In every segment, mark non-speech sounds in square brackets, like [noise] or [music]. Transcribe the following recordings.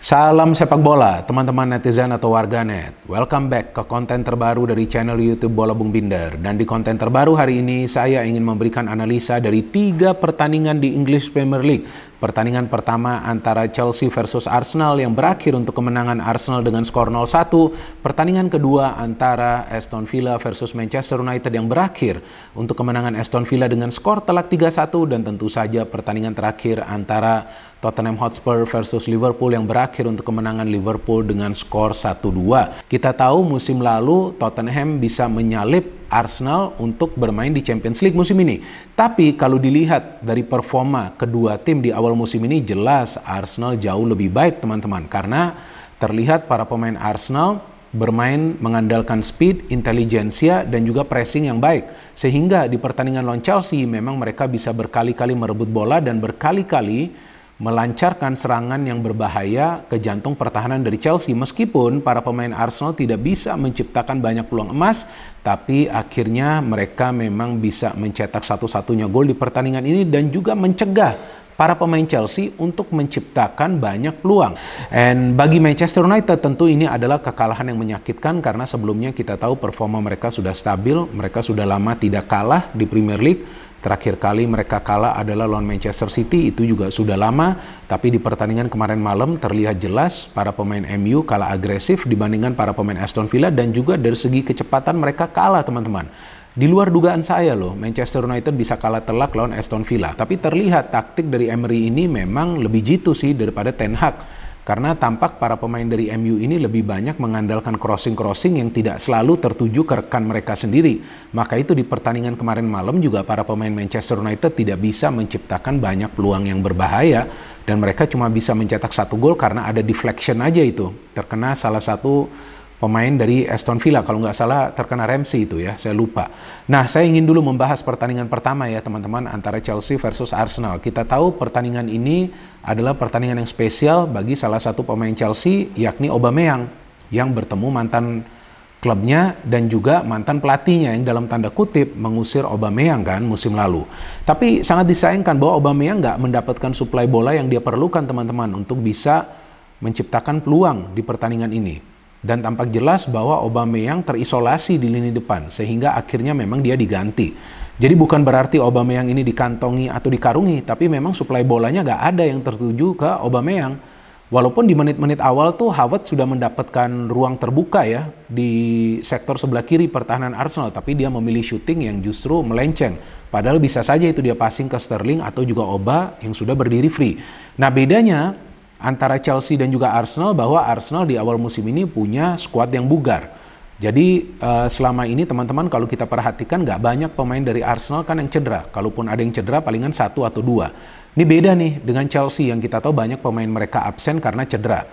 Salam sepak bola, teman-teman netizen atau warganet. Welcome back ke konten terbaru dari channel YouTube Bola Bung Binder. Dan di konten terbaru hari ini, saya ingin memberikan analisa dari tiga pertandingan di English Premier League. Pertandingan pertama antara Chelsea versus Arsenal yang berakhir untuk kemenangan Arsenal dengan skor 0-1. Pertandingan kedua antara Aston Villa versus Manchester United yang berakhir untuk kemenangan Aston Villa dengan skor telak 3-1. Dan tentu saja pertandingan terakhir antara Tottenham Hotspur versus Liverpool yang berakhir untuk kemenangan Liverpool dengan skor 1-2. Kita tahu musim lalu Tottenham bisa menyalip Arsenal untuk bermain di Champions League musim ini. Tapi kalau dilihat dari performa kedua tim di awal musim ini jelas Arsenal jauh lebih baik teman-teman karena terlihat para pemain Arsenal bermain mengandalkan speed, intelijensia, dan juga pressing yang baik. Sehingga di pertandingan lawan Chelsea memang mereka bisa berkali-kali merebut bola dan berkali-kali melancarkan serangan yang berbahaya ke jantung pertahanan dari Chelsea meskipun para pemain Arsenal tidak bisa menciptakan banyak peluang emas tapi akhirnya mereka memang bisa mencetak satu-satunya gol di pertandingan ini dan juga mencegah para pemain Chelsea untuk menciptakan banyak peluang. And bagi Manchester United tentu ini adalah kekalahan yang menyakitkan karena sebelumnya kita tahu performa mereka sudah stabil, mereka sudah lama tidak kalah di Premier League Terakhir kali mereka kalah adalah lawan Manchester City, itu juga sudah lama. Tapi di pertandingan kemarin malam terlihat jelas para pemain MU kalah agresif dibandingkan para pemain Aston Villa dan juga dari segi kecepatan mereka kalah teman-teman. Di luar dugaan saya loh, Manchester United bisa kalah telak lawan Aston Villa. Tapi terlihat taktik dari Emery ini memang lebih jitu sih daripada Ten Hag karena tampak para pemain dari MU ini lebih banyak mengandalkan crossing-crossing yang tidak selalu tertuju ke rekan mereka sendiri. Maka itu di pertandingan kemarin malam juga para pemain Manchester United tidak bisa menciptakan banyak peluang yang berbahaya dan mereka cuma bisa mencetak satu gol karena ada deflection aja itu. Terkena salah satu pemain dari Aston Villa kalau nggak salah terkena Ramsey itu ya saya lupa. Nah saya ingin dulu membahas pertandingan pertama ya teman-teman antara Chelsea versus Arsenal. Kita tahu pertandingan ini adalah pertandingan yang spesial bagi salah satu pemain Chelsea yakni Aubameyang yang bertemu mantan klubnya dan juga mantan pelatihnya yang dalam tanda kutip mengusir Aubameyang kan musim lalu. Tapi sangat disayangkan bahwa Aubameyang nggak mendapatkan suplai bola yang dia perlukan teman-teman untuk bisa menciptakan peluang di pertandingan ini dan tampak jelas bahwa Aubameyang terisolasi di lini depan sehingga akhirnya memang dia diganti. Jadi bukan berarti Aubameyang ini dikantongi atau dikarungi, tapi memang suplai bolanya gak ada yang tertuju ke Aubameyang. Walaupun di menit-menit awal tuh Havertz sudah mendapatkan ruang terbuka ya di sektor sebelah kiri pertahanan Arsenal, tapi dia memilih shooting yang justru melenceng. Padahal bisa saja itu dia passing ke Sterling atau juga Oba yang sudah berdiri free. Nah bedanya antara Chelsea dan juga Arsenal bahwa Arsenal di awal musim ini punya skuad yang bugar. Jadi uh, selama ini teman-teman kalau kita perhatikan nggak banyak pemain dari Arsenal kan yang cedera. Kalaupun ada yang cedera palingan satu atau dua. Ini beda nih dengan Chelsea yang kita tahu banyak pemain mereka absen karena cedera.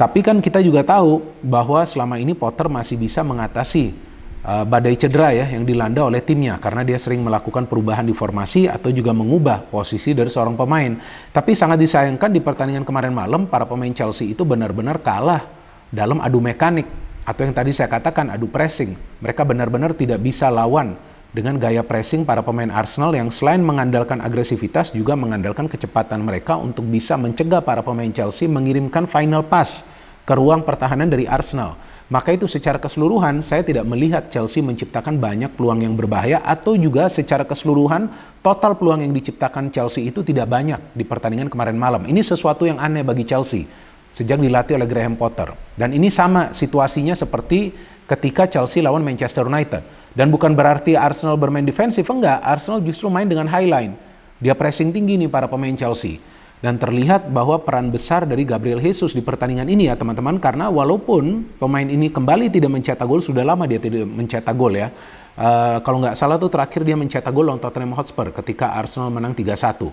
Tapi kan kita juga tahu bahwa selama ini Potter masih bisa mengatasi uh, badai cedera ya yang dilanda oleh timnya karena dia sering melakukan perubahan di formasi atau juga mengubah posisi dari seorang pemain. Tapi sangat disayangkan di pertandingan kemarin malam para pemain Chelsea itu benar-benar kalah dalam adu mekanik atau yang tadi saya katakan adu pressing. Mereka benar-benar tidak bisa lawan dengan gaya pressing para pemain Arsenal yang selain mengandalkan agresivitas juga mengandalkan kecepatan mereka untuk bisa mencegah para pemain Chelsea mengirimkan final pass ke ruang pertahanan dari Arsenal. Maka itu secara keseluruhan saya tidak melihat Chelsea menciptakan banyak peluang yang berbahaya atau juga secara keseluruhan total peluang yang diciptakan Chelsea itu tidak banyak di pertandingan kemarin malam. Ini sesuatu yang aneh bagi Chelsea sejak dilatih oleh Graham Potter. Dan ini sama situasinya seperti ketika Chelsea lawan Manchester United. Dan bukan berarti Arsenal bermain defensif, enggak. Arsenal justru main dengan high line. Dia pressing tinggi nih para pemain Chelsea. Dan terlihat bahwa peran besar dari Gabriel Jesus di pertandingan ini ya teman-teman karena walaupun pemain ini kembali tidak mencetak gol sudah lama dia tidak mencetak gol ya. Uh, kalau nggak salah tuh terakhir dia mencetak gol lawan Tottenham Hotspur ketika Arsenal menang 3-1.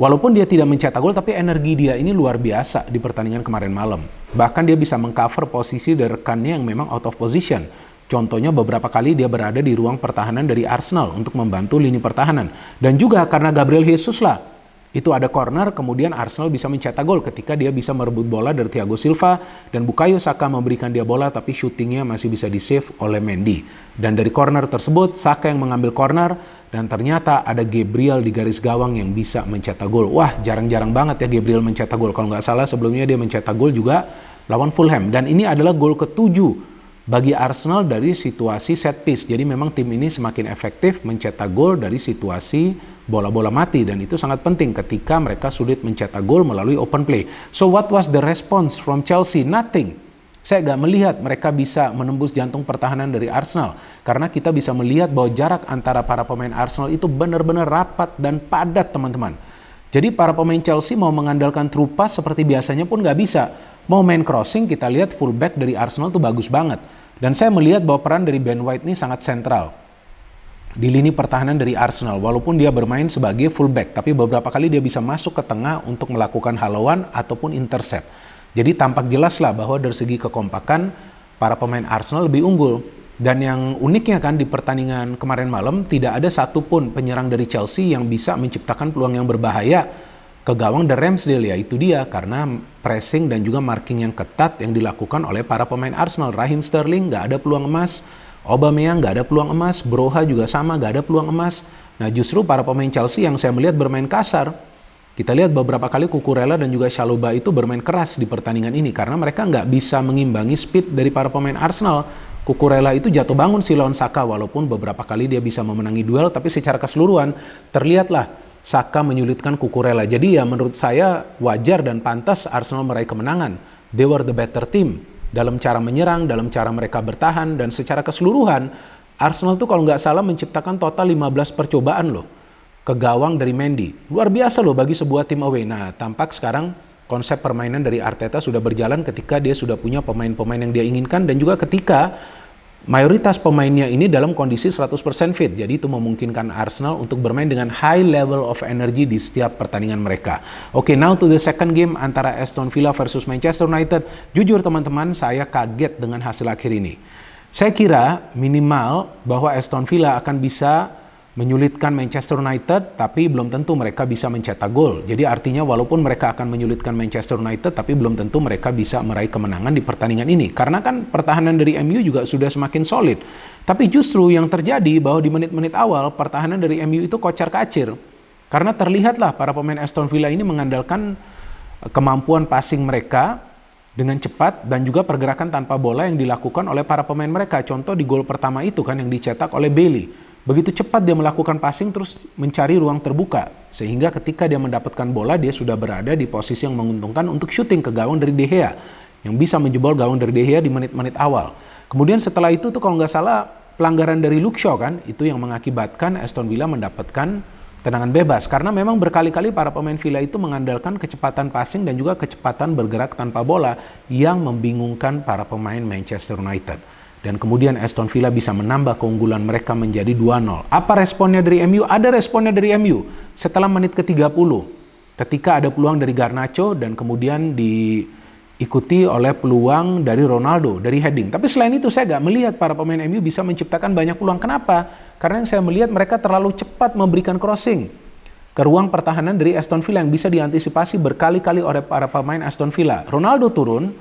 Walaupun dia tidak mencetak gol tapi energi dia ini luar biasa di pertandingan kemarin malam. Bahkan dia bisa mengcover posisi dari rekannya yang memang out of position. Contohnya beberapa kali dia berada di ruang pertahanan dari Arsenal untuk membantu lini pertahanan. Dan juga karena Gabriel Jesus lah itu ada corner, kemudian Arsenal bisa mencetak gol ketika dia bisa merebut bola dari Thiago Silva dan Bukayo Saka memberikan dia bola tapi syutingnya masih bisa di save oleh Mendy. Dan dari corner tersebut Saka yang mengambil corner dan ternyata ada Gabriel di garis gawang yang bisa mencetak gol. Wah jarang-jarang banget ya Gabriel mencetak gol. Kalau nggak salah sebelumnya dia mencetak gol juga lawan Fulham dan ini adalah gol ketujuh bagi Arsenal dari situasi set piece. Jadi memang tim ini semakin efektif mencetak gol dari situasi bola-bola mati dan itu sangat penting ketika mereka sulit mencetak gol melalui open play. So what was the response from Chelsea? Nothing. Saya nggak melihat mereka bisa menembus jantung pertahanan dari Arsenal karena kita bisa melihat bahwa jarak antara para pemain Arsenal itu benar-benar rapat dan padat teman-teman. Jadi para pemain Chelsea mau mengandalkan true seperti biasanya pun nggak bisa. Mau main crossing kita lihat fullback dari Arsenal tuh bagus banget. Dan saya melihat bahwa peran dari Ben White ini sangat sentral di lini pertahanan dari Arsenal. Walaupun dia bermain sebagai fullback, tapi beberapa kali dia bisa masuk ke tengah untuk melakukan halauan ataupun intercept. Jadi tampak jelas lah bahwa dari segi kekompakan para pemain Arsenal lebih unggul. Dan yang uniknya kan di pertandingan kemarin malam tidak ada satupun penyerang dari Chelsea yang bisa menciptakan peluang yang berbahaya ke gawang The Ramsdale ya itu dia karena pressing dan juga marking yang ketat yang dilakukan oleh para pemain Arsenal. Raheem Sterling nggak ada peluang emas, Aubameyang nggak ada peluang emas, Broha juga sama nggak ada peluang emas. Nah justru para pemain Chelsea yang saya melihat bermain kasar. Kita lihat beberapa kali Kukurela dan juga Shaloba itu bermain keras di pertandingan ini karena mereka nggak bisa mengimbangi speed dari para pemain Arsenal. Kukurela itu jatuh bangun si lawan Saka walaupun beberapa kali dia bisa memenangi duel tapi secara keseluruhan terlihatlah Saka menyulitkan Kukurela. Jadi ya menurut saya wajar dan pantas Arsenal meraih kemenangan. They were the better team dalam cara menyerang, dalam cara mereka bertahan dan secara keseluruhan Arsenal tuh kalau nggak salah menciptakan total 15 percobaan loh ke gawang dari Mendy. Luar biasa loh bagi sebuah tim away. Nah, tampak sekarang konsep permainan dari Arteta sudah berjalan ketika dia sudah punya pemain-pemain yang dia inginkan dan juga ketika mayoritas pemainnya ini dalam kondisi 100% fit. Jadi itu memungkinkan Arsenal untuk bermain dengan high level of energy di setiap pertandingan mereka. Oke, okay, now to the second game antara Aston Villa versus Manchester United. Jujur teman-teman, saya kaget dengan hasil akhir ini. Saya kira minimal bahwa Aston Villa akan bisa menyulitkan Manchester United, tapi belum tentu mereka bisa mencetak gol. Jadi artinya walaupun mereka akan menyulitkan Manchester United, tapi belum tentu mereka bisa meraih kemenangan di pertandingan ini. Karena kan pertahanan dari MU juga sudah semakin solid. Tapi justru yang terjadi bahwa di menit-menit awal pertahanan dari MU itu kocar kacir. Karena terlihatlah para pemain Aston Villa ini mengandalkan kemampuan passing mereka dengan cepat dan juga pergerakan tanpa bola yang dilakukan oleh para pemain mereka. Contoh di gol pertama itu kan yang dicetak oleh Bailey Begitu cepat dia melakukan passing terus mencari ruang terbuka. Sehingga ketika dia mendapatkan bola dia sudah berada di posisi yang menguntungkan untuk shooting ke gawang dari De Gea yang bisa menjebol gawang dari De Gea di menit-menit awal. Kemudian setelah itu tuh kalau nggak salah pelanggaran dari Luke Shaw kan itu yang mengakibatkan Aston Villa mendapatkan tendangan bebas. Karena memang berkali-kali para pemain Villa itu mengandalkan kecepatan passing dan juga kecepatan bergerak tanpa bola yang membingungkan para pemain Manchester United dan kemudian Aston Villa bisa menambah keunggulan mereka menjadi 2-0. Apa responnya dari MU? Ada responnya dari MU setelah menit ke-30 ketika ada peluang dari Garnacho dan kemudian diikuti oleh peluang dari Ronaldo dari heading. Tapi selain itu saya nggak melihat para pemain MU bisa menciptakan banyak peluang. Kenapa? Karena yang saya melihat mereka terlalu cepat memberikan crossing ke ruang pertahanan dari Aston Villa yang bisa diantisipasi berkali-kali oleh para pemain Aston Villa. Ronaldo turun,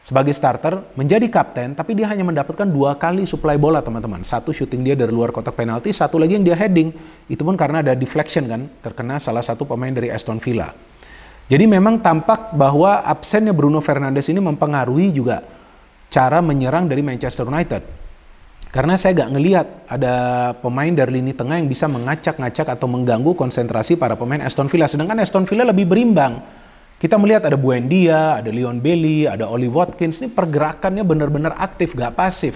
sebagai starter menjadi kapten tapi dia hanya mendapatkan dua kali supply bola teman-teman. Satu shooting dia dari luar kotak penalti satu lagi yang dia heading. Itu pun karena ada deflection kan? Terkena salah satu pemain dari Aston Villa. Jadi memang tampak bahwa absennya Bruno Fernandes ini mempengaruhi juga cara menyerang dari Manchester United. Karena saya gak ngelihat ada pemain dari lini tengah yang bisa mengacak-ngacak atau mengganggu konsentrasi para pemain Aston Villa. Sedangkan Aston Villa lebih berimbang kita melihat ada Buendia, ada Leon Bailey, ada Oli Watkins. Ini pergerakannya benar-benar aktif, gak pasif.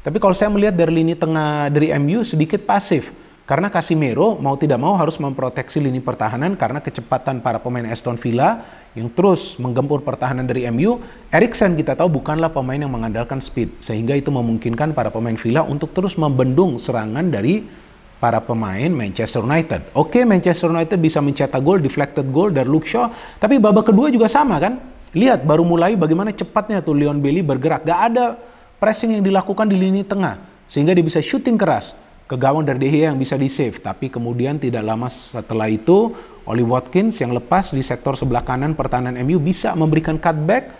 Tapi kalau saya melihat dari lini tengah dari MU sedikit pasif. Karena Casimiro mau tidak mau harus memproteksi lini pertahanan karena kecepatan para pemain Aston Villa yang terus menggempur pertahanan dari MU. Eriksen kita tahu bukanlah pemain yang mengandalkan speed. Sehingga itu memungkinkan para pemain Villa untuk terus membendung serangan dari para pemain Manchester United. Oke, Manchester United bisa mencetak gol, deflected goal dari Luke Shaw, tapi babak kedua juga sama kan? Lihat baru mulai bagaimana cepatnya tuh Leon Bailey bergerak. Gak ada pressing yang dilakukan di lini tengah sehingga dia bisa shooting keras ke gawang dari De Gea yang bisa di save. Tapi kemudian tidak lama setelah itu Oli Watkins yang lepas di sektor sebelah kanan pertahanan MU bisa memberikan cutback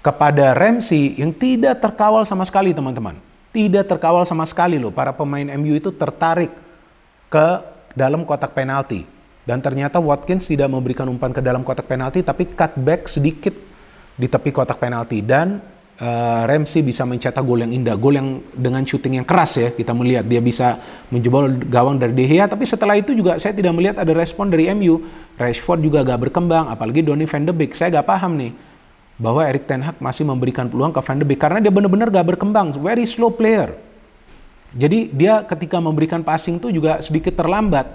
kepada Ramsey yang tidak terkawal sama sekali teman-teman. Tidak terkawal sama sekali loh. Para pemain MU itu tertarik ke dalam kotak penalti. Dan ternyata Watkins tidak memberikan umpan ke dalam kotak penalti tapi cutback sedikit di tepi kotak penalti. Dan uh, Ramsey bisa mencetak gol yang indah, gol yang dengan shooting yang keras ya. Kita melihat dia bisa menjebol gawang dari De Gea, tapi setelah itu juga saya tidak melihat ada respon dari MU. Rashford juga gak berkembang, apalagi Donny van de Beek. Saya gak paham nih bahwa Erik Ten Hag masih memberikan peluang ke Van de Beek karena dia benar-benar gak berkembang, very slow player. Jadi dia ketika memberikan passing itu juga sedikit terlambat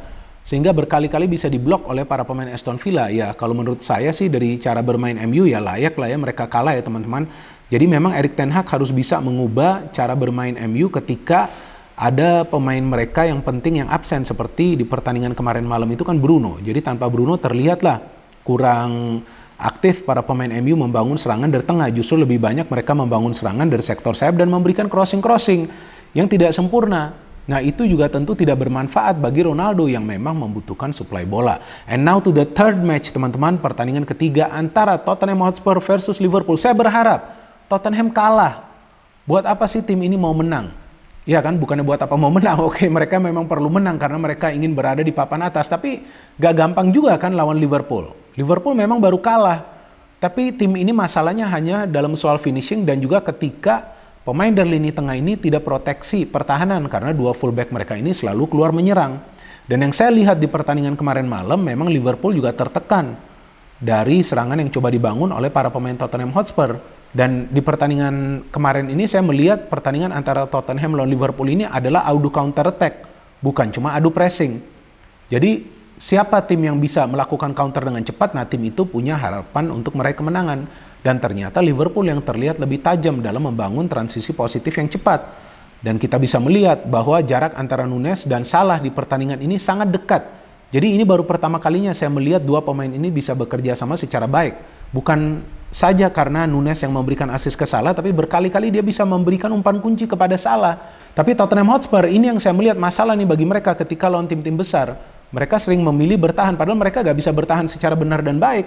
sehingga berkali-kali bisa diblok oleh para pemain Aston Villa. Ya kalau menurut saya sih dari cara bermain MU ya layak lah ya mereka kalah ya teman-teman. Jadi memang Erik Ten Hag harus bisa mengubah cara bermain MU ketika ada pemain mereka yang penting yang absen seperti di pertandingan kemarin malam itu kan Bruno. Jadi tanpa Bruno terlihatlah kurang aktif para pemain MU membangun serangan dari tengah. Justru lebih banyak mereka membangun serangan dari sektor sayap dan memberikan crossing-crossing yang tidak sempurna. Nah itu juga tentu tidak bermanfaat bagi Ronaldo yang memang membutuhkan suplai bola. And now to the third match teman-teman, pertandingan ketiga antara Tottenham Hotspur versus Liverpool. Saya berharap Tottenham kalah. Buat apa sih tim ini mau menang? Ya kan, bukannya buat apa mau menang. [laughs] Oke, mereka memang perlu menang karena mereka ingin berada di papan atas. Tapi gak gampang juga kan lawan Liverpool. Liverpool memang baru kalah. Tapi tim ini masalahnya hanya dalam soal finishing dan juga ketika Pemain dari lini tengah ini tidak proteksi pertahanan karena dua fullback mereka ini selalu keluar menyerang. Dan yang saya lihat di pertandingan kemarin malam memang Liverpool juga tertekan dari serangan yang coba dibangun oleh para pemain Tottenham Hotspur. Dan di pertandingan kemarin ini saya melihat pertandingan antara Tottenham lawan Liverpool ini adalah adu counter attack, bukan cuma adu pressing. Jadi siapa tim yang bisa melakukan counter dengan cepat, nah tim itu punya harapan untuk meraih kemenangan. Dan ternyata Liverpool yang terlihat lebih tajam dalam membangun transisi positif yang cepat. Dan kita bisa melihat bahwa jarak antara Nunes dan Salah di pertandingan ini sangat dekat. Jadi ini baru pertama kalinya saya melihat dua pemain ini bisa bekerja sama secara baik. Bukan saja karena Nunes yang memberikan asis ke Salah, tapi berkali-kali dia bisa memberikan umpan kunci kepada Salah. Tapi Tottenham Hotspur ini yang saya melihat masalah nih bagi mereka ketika lawan tim-tim besar. Mereka sering memilih bertahan, padahal mereka gak bisa bertahan secara benar dan baik.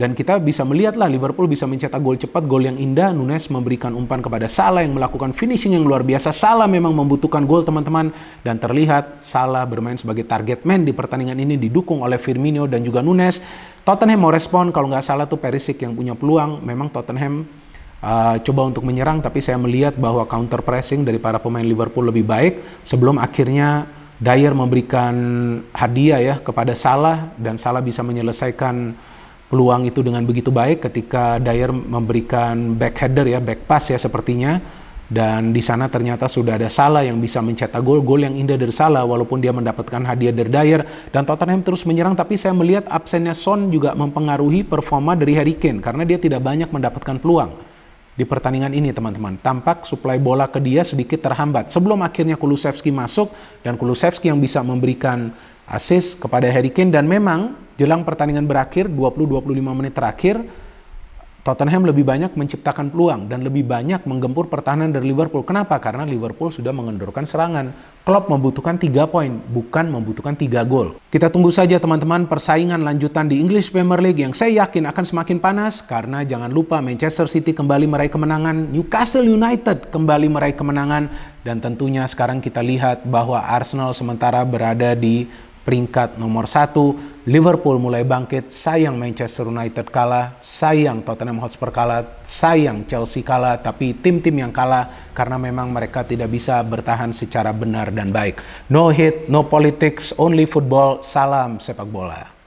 Dan kita bisa melihatlah Liverpool bisa mencetak gol cepat, gol yang indah. Nunes memberikan umpan kepada Salah yang melakukan finishing yang luar biasa. Salah memang membutuhkan gol teman-teman. Dan terlihat Salah bermain sebagai target man di pertandingan ini didukung oleh Firmino dan juga Nunes. Tottenham mau respon, kalau nggak salah tuh Perisic yang punya peluang. Memang Tottenham uh, coba untuk menyerang, tapi saya melihat bahwa counter pressing dari para pemain Liverpool lebih baik. Sebelum akhirnya Dyer memberikan hadiah ya kepada Salah dan Salah bisa menyelesaikan peluang itu dengan begitu baik ketika Dyer memberikan back header ya, back pass ya sepertinya. Dan di sana ternyata sudah ada Salah yang bisa mencetak gol, gol yang indah dari Salah walaupun dia mendapatkan hadiah dari Dyer dan Tottenham terus menyerang tapi saya melihat absennya Son juga mempengaruhi performa dari Harry Kane karena dia tidak banyak mendapatkan peluang di pertandingan ini teman-teman. Tampak suplai bola ke dia sedikit terhambat sebelum akhirnya Kulusevski masuk dan Kulusevski yang bisa memberikan assist kepada Harry Kane dan memang jelang pertandingan berakhir 20-25 menit terakhir Tottenham lebih banyak menciptakan peluang dan lebih banyak menggempur pertahanan dari Liverpool. Kenapa? Karena Liverpool sudah mengendorkan serangan. Klopp membutuhkan 3 poin, bukan membutuhkan 3 gol. Kita tunggu saja teman-teman persaingan lanjutan di English Premier League yang saya yakin akan semakin panas karena jangan lupa Manchester City kembali meraih kemenangan, Newcastle United kembali meraih kemenangan dan tentunya sekarang kita lihat bahwa Arsenal sementara berada di peringkat nomor satu. Liverpool mulai bangkit, sayang Manchester United kalah, sayang Tottenham Hotspur kalah, sayang Chelsea kalah, tapi tim-tim yang kalah karena memang mereka tidak bisa bertahan secara benar dan baik. No hit, no politics, only football, salam sepak bola.